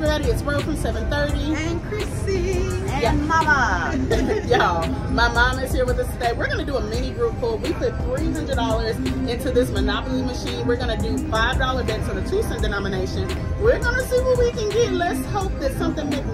It's Rose from 730. And Chrissy. And Yeah. Mama. Y'all, my mom is here with us today. We're gonna do a mini group pull. We put $300 into this Monopoly machine. We're gonna do $5 bets on a two cent denomination. We're gonna see what we can get. Let's hope that something magnificent will happen.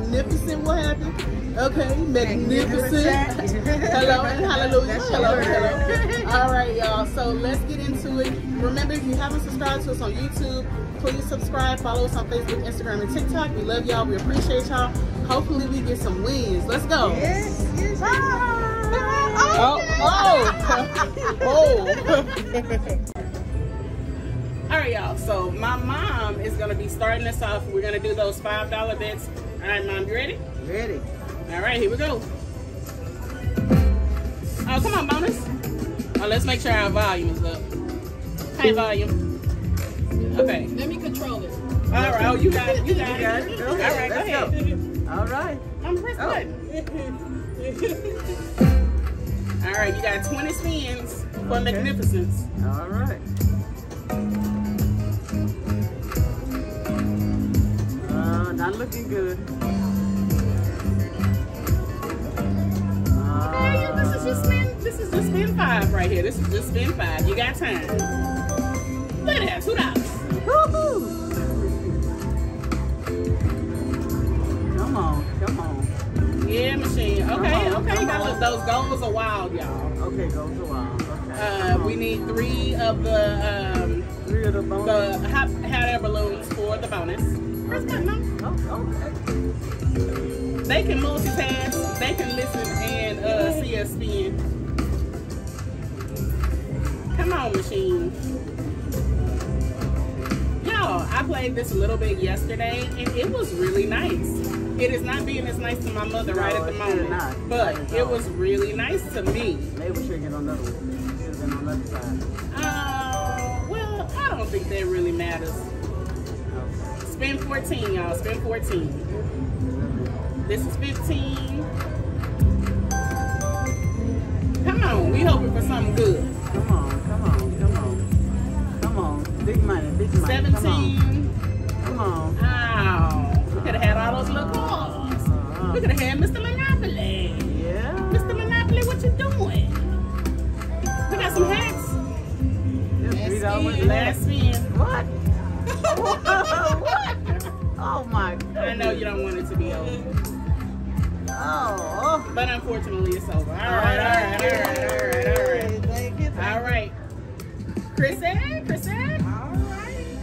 Okay, magnificent. hello and hallelujah. Hello, hello. All right, y'all. So let's get into it. Remember, if you haven't subscribed to us on YouTube, please subscribe. Follow us on Facebook, Instagram, and TikTok. We love y'all. We appreciate y'all. Hopefully, we get some wins. Let's go. Yes, yes. Ah! Oh, oh, oh. All right, y'all. So my mom is gonna be starting us off. We're gonna do those five dollar bets. All right, mom, you ready? Ready. All right, here we go. Oh, come on, bonus. Oh, let's make sure our volume is up. Hey, volume. Okay. Let me control it. All right. Oh, you got it. You got You it. got it. Go All ahead. go Let's ahead. go. All right. I'm press Oh. button. All right, you got 20 spins for Okay. magnificence. All right. Uh, not looking good. Is just spin. This is just spin five right here. This is just spin five. You got time. Look at that, two dollars. woo-hoo. Come on, come on. Yeah, machine. Okay, on, okay. come Got on. look, those goals are wild, y'all. Okay, goals are wild. Okay. Uh, we need three of the um, three of the bonus. the hot, hot air balloons for the bonus. Press button. no? Oh, okay. They can multitask. They can listen uh, see us spin. Come on, machine. Y'all, I played this a little bit yesterday, and it was really nice. It is not being as nice to my mother No, right at the moment, not. but Not it was really nice to me. Maybe we should get on another one. Should have been on the other side. Uh, well, I don't think that really matters. Spin 14, y'all. Spin 14. This is 15. On, we hoping for something good. Come on, come on, come on. Come on. Big money, big money. Come on. 17. Come on. Ow. We could have had all those little cards. Uh-huh. We could have had Mr. Monopoly. Yeah. Mr. Monopoly, what you doing? We got some hats. Dollars Spin. Last spin. What? what? Oh my god. I know you don't want it to be over. Oh. But unfortunately, it's over. All right, all right, all right, all right, all right. Thank you. All right. Chris Ed, Chris Ed. All right.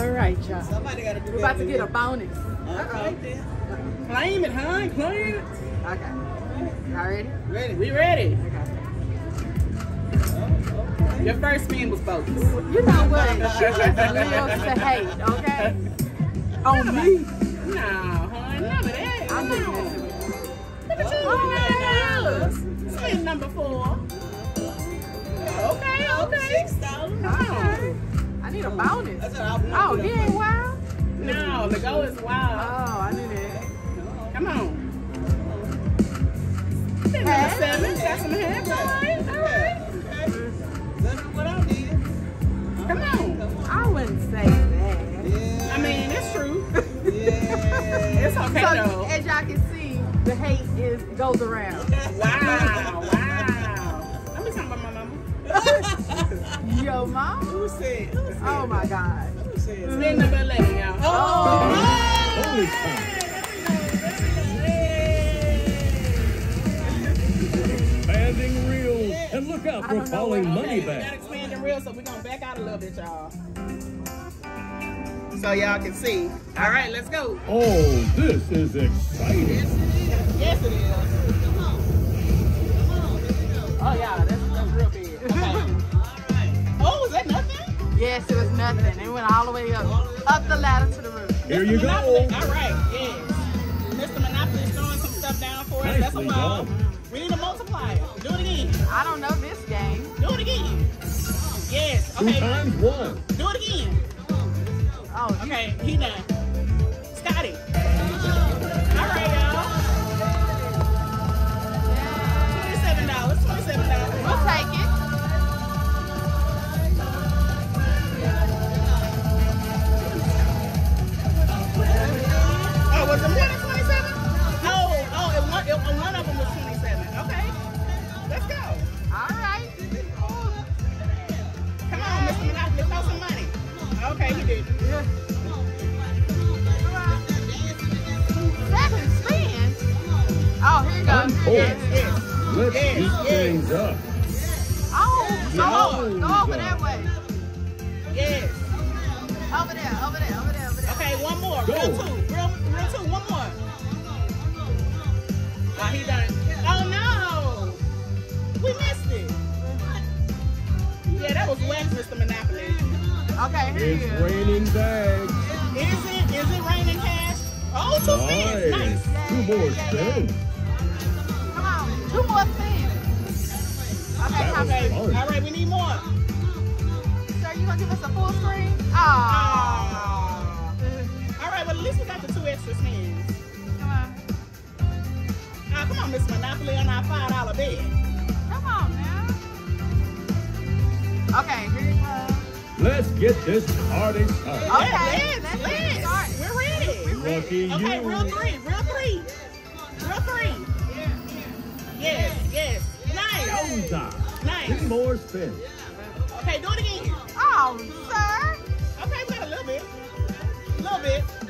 All right, y'all. Somebody got to do We're about to get a bonus. All right then. Claim it, huh? Claim it. Okay. Y'all ready? Ready. We ready. Okay. Okay. Your first spin was bogus. You know what? Lives to hate, okay? On me. Oh, $9. Spin number four. Okay, okay. Okay. I need a bonus. That's what I want. Oh, he ain't wild? No, the goal is wild. Oh. I need oh, it. Come on. Spin number seven. Got some hands. All right, all right. Okay. That's what I did. Come on. I wouldn't say that. Yeah. I mean, it's true. yeah. It's okay So, though. The hate is goes around. Wow, wow. Let me talk about my mama. Yo, mom. Who said? Who said? Oh my God. Who said? Spin number 11, y'all. Oh. Holy cow. Expanding reels. And look out I for falling what- money Okay, we got back. expanding reel, so we're gonna back out a little bit, y'all. So y'all can see. All right, let's go. Oh, this is exciting. Yes, it is. Come on. Come on. Here we go. Oh, yeah, that's, that's real big. Okay. All right. Oh, was that nothing? Yes, it was nothing. It went all the way up, up the ladder to the roof. Here Mr. you Monopoly. go. All right, yes. Mr. Monopoly is throwing some stuff down for us. That's a Nicely wow. done. We need a multiplier. Do it again. I don't know this game. Do it again. Yes. Two Okay. times one. Do it again. Oh, Okay, he done. Over there, over there, over there, over there. Okay, one more. Go. Reel two. Reel, reel two. One more. Oh, he done. Oh no! We missed it. Yeah, that was West, Mr. Monopoly. Okay, here It's you go. raining bags. Is it? Is it raining cash? Oh, two spins. Nice. Nice. Two more spins. Come on, two more spins. Okay, That how was many? fun. All right, we need more. Sir, you gonna give us a full screen? Oh. Ah. All right, well, at least we got the two extra spins. Come on. Ah, come on, Miss Monopoly on our five dollar bed. Come on now. Okay, here you go. Let's get this party started. Okay, let's, let's let's. start. We're ready. Lucky Okay, you. reel three, reel three, reel three. Yeah. Yes, yes. Nice, Showtime. nice. Two more spins. Okay, do it again. Oh, sir. Okay, we got a little bit, a little bit.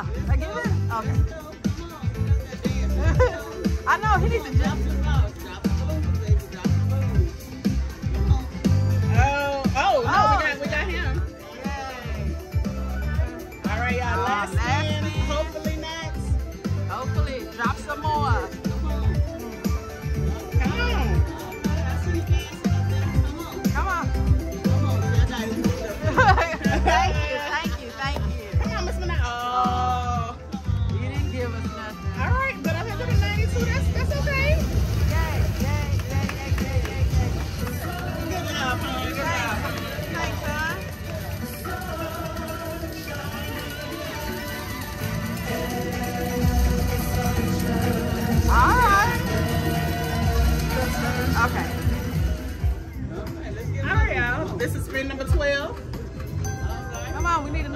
I. Okay. I know he needs to jump.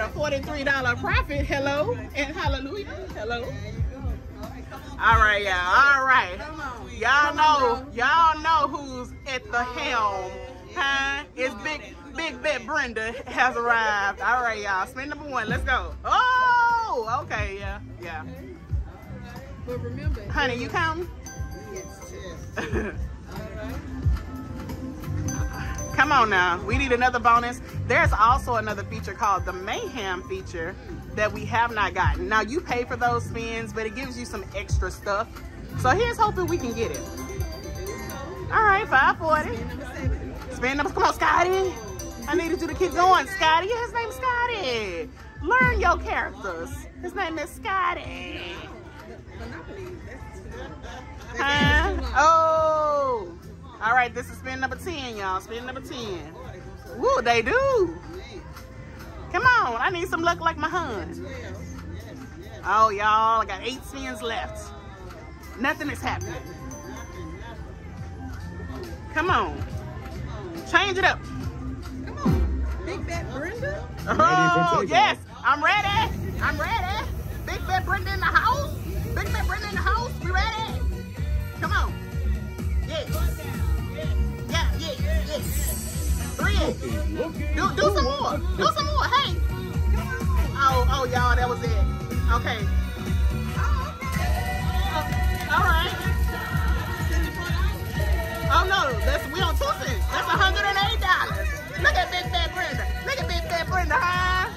A $43 profit. Hello and hallelujah. Hello. All right, y'all. All right. Y'all know, y'all know who's at the helm. Huh? It's Big Big Bet Brenda has arrived. All right, y'all. Spin number one. Let's go. Oh, okay, yeah, yeah. but remember, Honey, you counting? Come on now. We need another bonus. There's also another feature called the Mayhem feature that we have not gotten. Now you pay for those spins, but it gives you some extra stuff. So here's hoping we can get it. All right, 540. Spin numbers. Come on, Scotty. I needed you to keep going, Scotty. Yeah, his name's Scotty. Learn your characters. His name is Scotty. Huh? Oh. All right, this is spin number 10, y'all. Spin number 10. Woo, they do. Come on, I need some luck like my hun. Oh, y'all, I got eight spins left. Nothing is happening. Come on. Change it up. Big Bet Brenda. Oh, yes, I'm ready. I'm ready. Big Bad Brenda in the house. Big Bad Brenda in the house. We ready? Come on. Yes. Yeah, yeah, yes. Do, do some more. Do some more. Hey. Oh, oh, y'all, that was it. Okay. Oh, all right. Oh no, that's we on two cents. That's hundred and eight dollars. Look at Big Fat Brenda. Look at Big Fat Brenda, huh?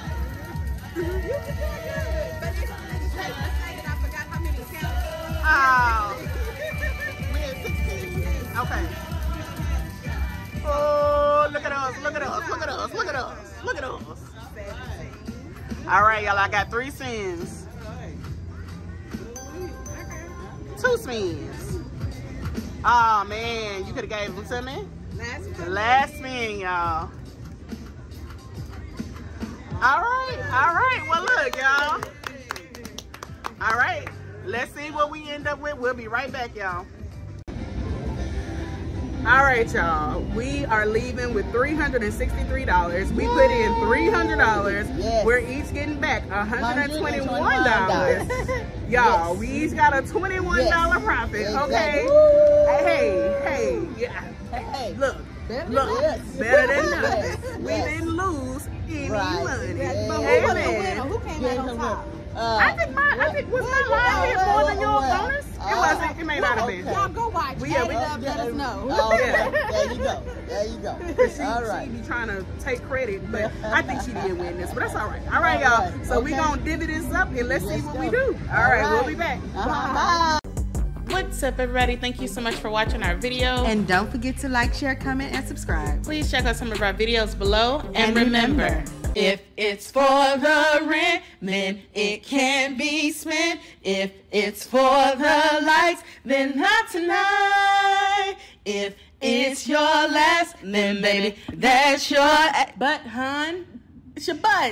Oh. We at 16. Okay. Oh, look at us, look at us, look at us, look at us, look at us. All right, y'all, I got three spins. Two spins. Oh man, you could have gave them to me. Last spin, y'all. All right, all right. Well, look, y'all. All right, let's see what we end up with. We'll be right back, y'all. All right, y'all. We are leaving with $363. We put in $300. Yes. We're each getting back 121. $121. Y'all, Yes. we each got a $21 Yes. profit, okay? Exactly. Hey, hey, yeah. Hey, Look, Better look, Yes. better than nothing. We didn't lose any Right. money. Yes. But who was the winner? Who came out on top? Uh, I think my, I think was my line hit more than your bonus. It uh, wasn't. It may not have been. okay. Y'all go watch. We- Add we- it up. Let us know. Oh, okay. Yeah. There you go. There you go. She, All she right. be trying to take credit, but I think she did win this. But that's all right. All right, y'all. Right. So we Okay. gonna divvy this up and let's see Let's what go. we do. All All right, we'll be back. Uh-huh. Bye. What's up, everybody? Thank you so much for watching our video. And don't forget to like, share, comment, and subscribe. please check out some of our videos below. And, And remember, remember, if it's for the rent, then it can be spent. If it's for the lights, then not tonight. If it's your last, then baby, that's your. But, hun, it's your butt.